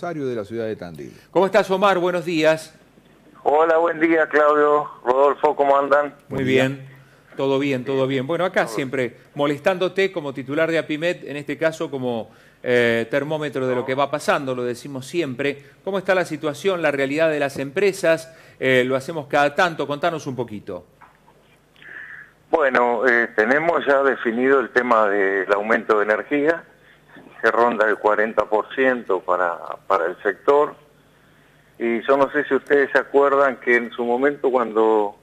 de la ciudad de Tandil. ¿Cómo estás, Omar? Buenos días. Hola, buen día, Claudio, Rodolfo, ¿cómo andan? Muy bien. Todo bien, todo bien. Bueno, acá siempre molestándote como titular de APIMED, en este caso como eh, termómetro de lo que va pasando, lo decimos siempre. ¿Cómo está la situación, la realidad de las empresas? Eh, lo hacemos cada tanto, contanos un poquito. Bueno, eh, tenemos ya definido el tema del aumento de energía, que ronda el 40% para, para el sector. Y yo no sé si ustedes se acuerdan que en su momento cuando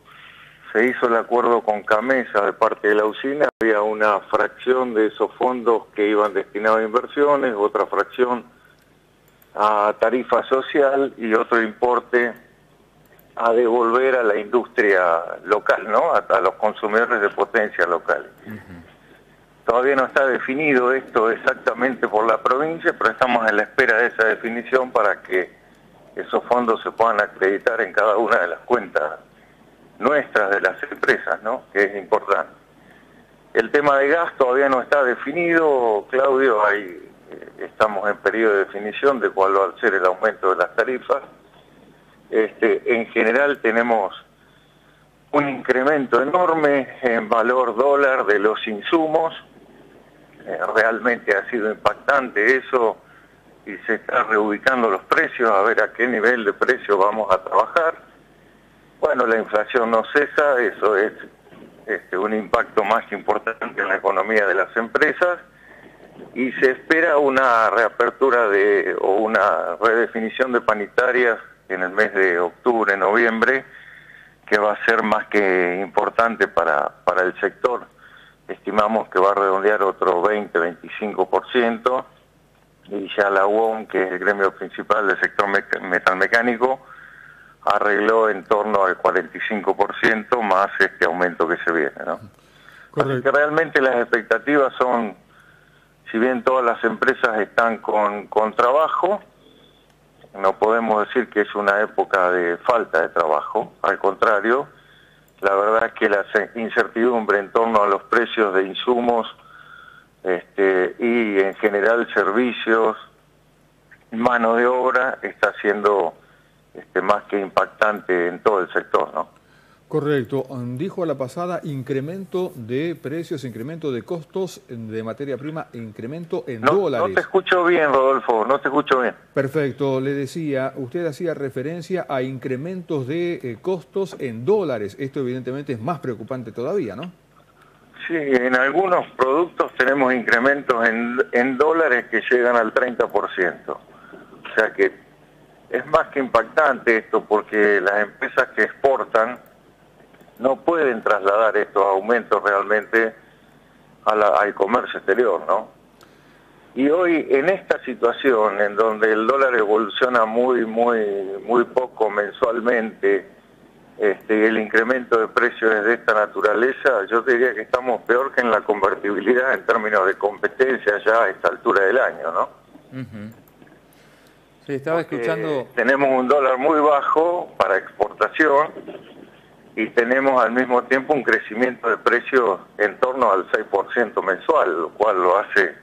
se hizo el acuerdo con Camesa de parte de la usina, había una fracción de esos fondos que iban destinados a inversiones, otra fracción a tarifa social y otro importe a devolver a la industria local, ¿no? A, los consumidores de potencia local. Todavía no está definido esto exactamente por la provincia, pero estamos en la espera de esa definición para que esos fondos se puedan acreditar en cada una de las cuentas nuestras de las empresas, ¿no? Que es importante. El tema de gas todavía no está definido, Claudio, ahí eh, estamos en periodo de definición de cuál va a ser el aumento de las tarifas. Este, en general tenemos un incremento enorme en valor dólar de los insumos, realmente ha sido impactante eso y se está reubicando los precios a ver a qué nivel de precio vamos a trabajar. Bueno, la inflación no cesa, eso es este, un impacto más importante en la economía de las empresas y se espera una reapertura de o una redefinición de panitarias en el mes de octubre, noviembre, que va a ser más que importante para, para el sector estimamos que va a redondear otro 20-25% y ya la UOM, que es el gremio principal del sector metalmecánico, arregló en torno al 45% más este aumento que se viene. ¿no? Así que realmente las expectativas son, si bien todas las empresas están con, con trabajo, no podemos decir que es una época de falta de trabajo, al contrario, la verdad es que la incertidumbre en torno a los precios de insumos este, y en general servicios, mano de obra, está siendo este, más que impactante en todo el sector, ¿no? Correcto. Dijo a la pasada incremento de precios, incremento de costos de materia prima, incremento en dólares. No te escucho bien, Rodolfo, no te escucho bien. Perfecto. Le decía, usted hacía referencia a incrementos de eh, costos en dólares. Esto evidentemente es más preocupante todavía, ¿no? Sí, en algunos productos tenemos incrementos en, en dólares que llegan al 30%. O sea que es más que impactante esto porque las empresas que exportan no pueden trasladar estos aumentos realmente al comercio exterior, ¿no? Y hoy en esta situación en donde el dólar evoluciona muy, muy, muy poco mensualmente, este, el incremento de precios es de esta naturaleza, yo diría que estamos peor que en la convertibilidad en términos de competencia ya a esta altura del año, ¿no? Sí, estaba escuchando... Tenemos un dólar muy bajo para exportación, y tenemos al mismo tiempo un crecimiento de precios en torno al 6% mensual, lo cual lo hace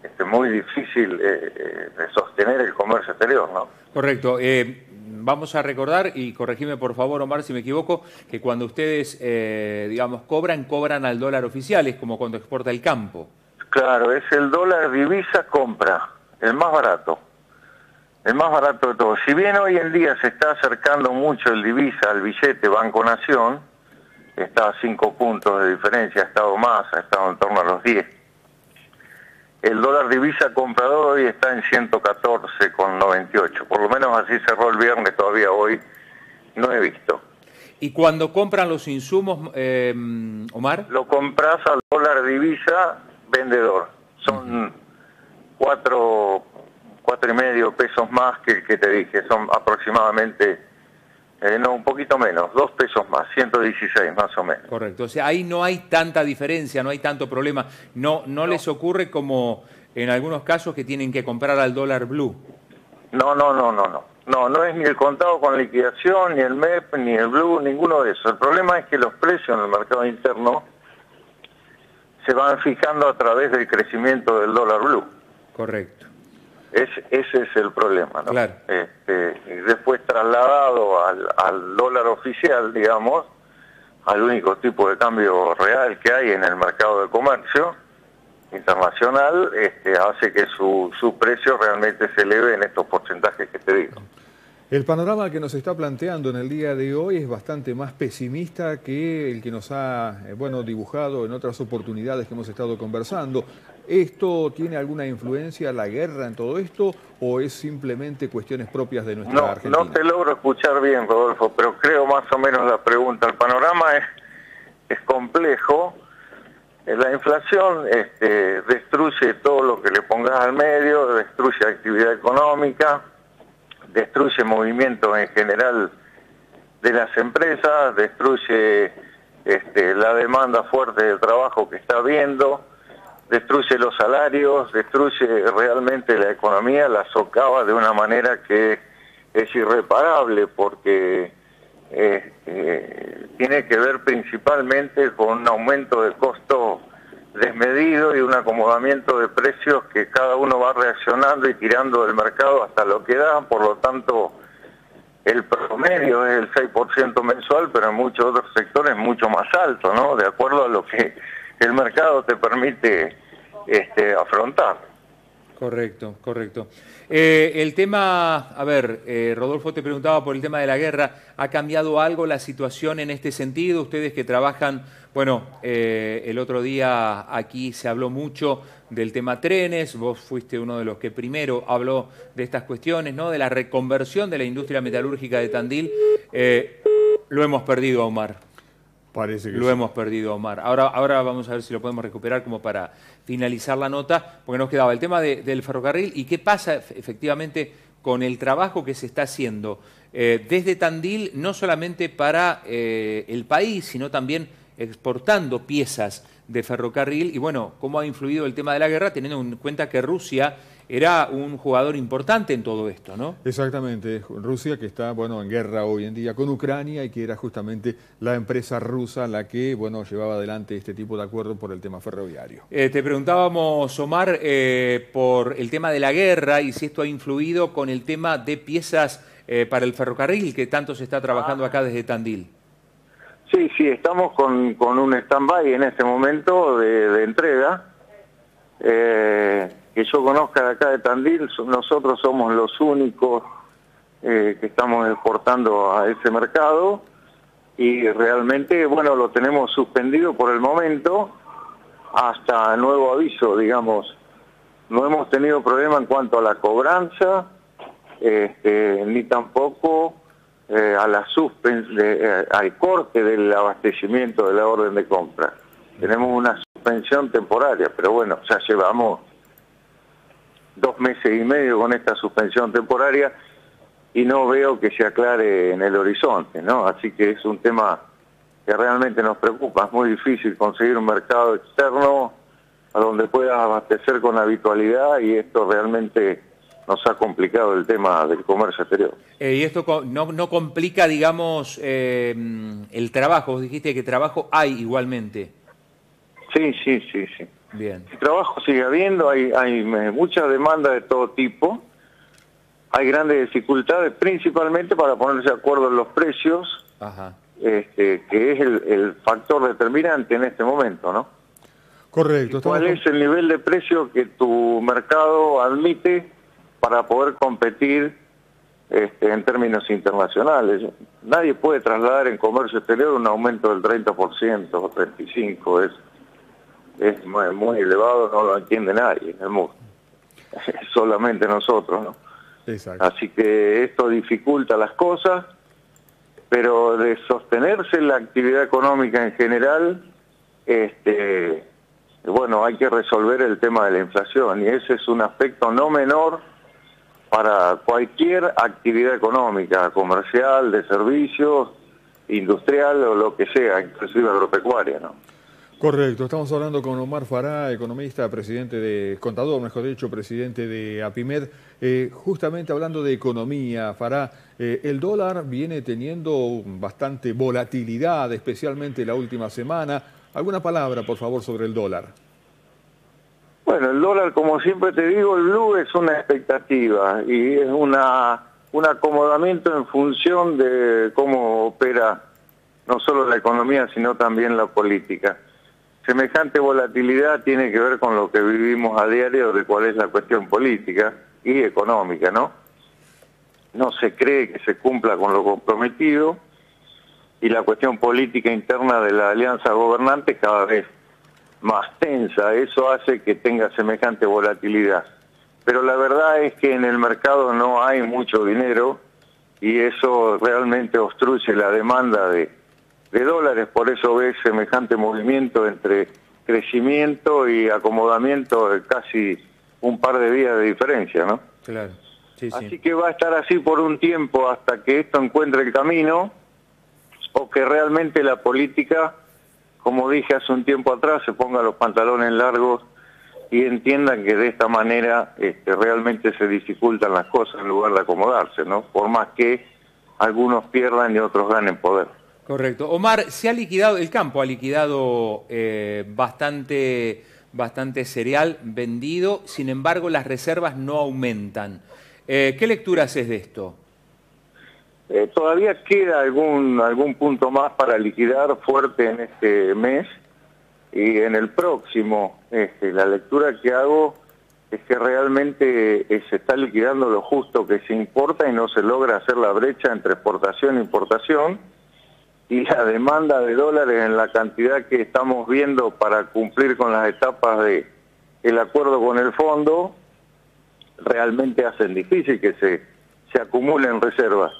este, muy difícil eh, eh, de sostener el comercio exterior. ¿no? Correcto. Eh, vamos a recordar, y corregime por favor Omar si me equivoco, que cuando ustedes, digamos, cobran, cobran al dólar oficial, es como cuando exporta el campo. Claro, es el dólar divisa compra, el más barato el más barato de todo. Si bien hoy en día se está acercando mucho el divisa al billete Banco Nación, está a 5 puntos de diferencia, ha estado más, ha estado en torno a los 10. El dólar divisa comprador hoy está en 114,98. Por lo menos así cerró el viernes, todavía hoy no he visto. ¿Y cuando compran los insumos, eh, Omar? Lo compras al dólar divisa vendedor. Son cuatro cuatro y medio pesos más que el que te dije, son aproximadamente, eh, no, un poquito menos, dos pesos más, 116 más o menos. Correcto, o sea, ahí no hay tanta diferencia, no hay tanto problema, no, no, les ocurre como en algunos casos que tienen que comprar al dólar blue. No, no, no, no, no, no, no es ni el contado con liquidación, ni el MEP, ni el blue, ninguno de eso. El problema es que los precios en el mercado interno se van fijando a través del crecimiento del dólar blue. Correcto. Ese es el problema, ¿no? Este, y después trasladado al, al dólar oficial, digamos, al único tipo de cambio real que hay en el mercado de comercio internacional, este, hace que su, su precio realmente se eleve en estos porcentajes que te digo. El panorama que nos está planteando en el día de hoy es bastante más pesimista que el que nos ha eh, bueno, dibujado en otras oportunidades que hemos estado conversando. ¿Esto tiene alguna influencia, la guerra en todo esto, o es simplemente cuestiones propias de nuestra no, Argentina? No te logro escuchar bien, Rodolfo, pero creo más o menos la pregunta. El panorama es, es complejo. Eh, la inflación este, destruye todo lo que le pongas al medio, destruye actividad económica, destruye movimiento en general de las empresas, destruye este, la demanda fuerte de trabajo que está habiendo, destruye los salarios, destruye realmente la economía, la socava de una manera que es irreparable porque este, tiene que ver principalmente con un aumento de costo desmedido y un acomodamiento de precios que cada uno va reaccionando y tirando del mercado hasta lo que da, por lo tanto el promedio es el 6% mensual, pero en muchos otros sectores mucho más alto, ¿no? De acuerdo a lo que el mercado te permite este, afrontar. Correcto, correcto. Eh, el tema, a ver, eh, Rodolfo te preguntaba por el tema de la guerra, ¿ha cambiado algo la situación en este sentido? Ustedes que trabajan, bueno, eh, el otro día aquí se habló mucho del tema trenes, vos fuiste uno de los que primero habló de estas cuestiones, ¿no? De la reconversión de la industria metalúrgica de Tandil. lo hemos perdido, Omar. Parece que Lo hemos perdido, Omar. Ahora, ahora vamos a ver si lo podemos recuperar como para finalizar la nota, porque nos quedaba el tema del ferrocarril y qué pasa efectivamente con el trabajo que se está haciendo eh, desde Tandil, no solamente para eh, el país, sino también exportando piezas de ferrocarril y bueno, cómo ha influido el tema de la guerra, teniendo en cuenta que Rusia era un jugador importante en todo esto, ¿no? Exactamente, Rusia que está, bueno, en guerra hoy en día con Ucrania y que era justamente la empresa rusa la que, bueno, llevaba adelante este tipo de acuerdo por el tema ferroviario. Eh, te preguntábamos, Omar, eh, por el tema de la guerra y si esto ha influido con el tema de piezas eh, para el ferrocarril que tanto se está trabajando acá desde Tandil. Sí, sí, estamos con, con un stand-by en este momento de, de entrega. Eh, que yo conozca de acá de Tandil, nosotros somos los únicos eh, que estamos exportando a ese mercado y realmente, bueno, lo tenemos suspendido por el momento hasta nuevo aviso, digamos. No hemos tenido problema en cuanto a la cobranza, este, ni tampoco eh, a la eh, al corte del abastecimiento de la orden de compra. Tenemos una suspensión temporaria, pero bueno, ya llevamos dos meses y medio con esta suspensión temporaria y no veo que se aclare en el horizonte, ¿no? Así que es un tema que realmente nos preocupa. Es muy difícil conseguir un mercado externo a donde puedas abastecer con habitualidad y esto realmente nos ha complicado el tema del comercio exterior. Eh, ¿Y esto no, no complica, digamos, eh, el trabajo? Vos dijiste que trabajo hay igualmente. Sí, sí, sí, sí. Bien. El trabajo sigue habiendo, hay, hay mucha demanda de todo tipo, hay grandes dificultades, principalmente para ponerse de acuerdo en los precios, Este, que es el, factor determinante en este momento, ¿no? Correcto. ¿Cuál es el nivel de precio que tu mercado admite para poder competir este, en términos internacionales? Nadie puede trasladar en comercio exterior un aumento del 30% o 35%, es es muy, elevado, no lo entiende nadie en el mundo, solamente nosotros, ¿no? Así que esto dificulta las cosas, pero de sostenerse la actividad económica en general, este, bueno, hay que resolver el tema de la inflación y ese es un aspecto no menor para cualquier actividad económica, comercial, de servicios, industrial o lo que sea, inclusive agropecuaria, ¿no? Correcto, estamos hablando con Omar Fará, economista, presidente de, contador, mejor dicho, presidente de APIMED, eh, justamente hablando de economía, Fará, eh, el dólar viene teniendo bastante volatilidad, especialmente la última semana. ¿Alguna palabra, por favor, sobre el dólar? Bueno, el dólar, como siempre te digo, el blue es una expectativa y es una un acomodamiento en función de cómo opera no solo la economía, sino también la política. Semejante volatilidad tiene que ver con lo que vivimos a diario de cuál es la cuestión política y económica, ¿no? No se cree que se cumpla con lo comprometido y la cuestión política interna de la alianza gobernante cada vez más tensa. Eso hace que tenga semejante volatilidad. Pero la verdad es que en el mercado no hay mucho dinero y eso realmente obstruye la demanda de, de dólares, por eso ves semejante movimiento entre crecimiento y acomodamiento de casi un par de días de diferencia, ¿no? Claro. Sí, así que va a estar así por un tiempo hasta que esto encuentre el camino o que realmente la política, como dije hace un tiempo atrás, se ponga los pantalones largos y entiendan que de esta manera este, realmente se dificultan las cosas en lugar de acomodarse, ¿no? Por más que algunos pierdan y otros ganen poder. Correcto. Omar, se ha liquidado, el campo ha liquidado eh, bastante, bastante cereal vendido, sin embargo las reservas no aumentan. Eh, ¿Qué lectura haces de esto? Eh, todavía queda algún, algún punto más para liquidar fuerte en este mes y en el próximo. Este, la lectura que hago es que realmente se está liquidando lo justo que se importa y no se logra hacer la brecha entre exportación e importación y la demanda de dólares en la cantidad que estamos viendo para cumplir con las etapas de el acuerdo con el fondo realmente hacen difícil que se, se acumulen reservas.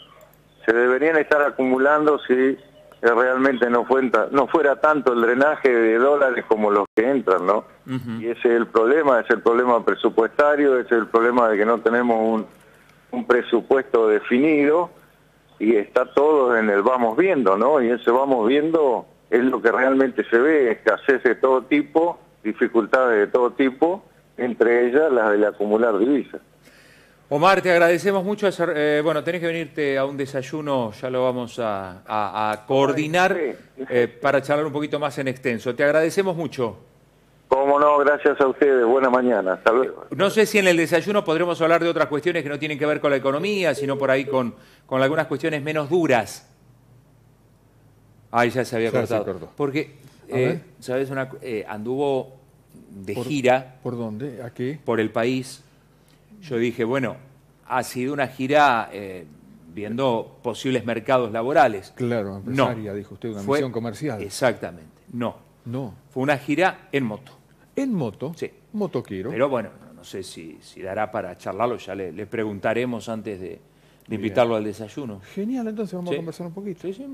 Se deberían estar acumulando si realmente no, fuera, no fuera tanto el drenaje de dólares como los que entran, ¿no? Y ese es el problema, es el problema presupuestario, es el problema de que no tenemos un, un presupuesto definido y está todo en el vamos viendo, ¿no? Y ese vamos viendo es lo que realmente se ve, escasez de todo tipo, dificultades de todo tipo, entre ellas las del acumular divisas. Omar, te agradecemos mucho. Eh, bueno, tenés que venirte a un desayuno, ya lo vamos a, coordinar eh, para charlar un poquito más en extenso. Te agradecemos mucho. Cómo no, gracias a ustedes. Buena mañana. Hasta luego. No sé si en el desayuno podremos hablar de otras cuestiones que no tienen que ver con la economía, sino por ahí con, con algunas cuestiones menos duras. Ay, ya se había cortado. Porque, eh, ¿sabes? Una, eh, anduvo de gira. ¿Por dónde? ¿Aquí? Por el país. Yo dije, bueno, ha sido una gira eh, viendo posibles mercados laborales. Claro, empresaria, dijo usted, una misión comercial. Exactamente. No. No. Fue una gira en moto. ¿En moto? Sí. Motoquero. Pero bueno, no sé si, si dará para charlarlo, ya le, preguntaremos antes de, invitarlo al desayuno. Genial, entonces vamos a conversar un poquito. Sí, sí.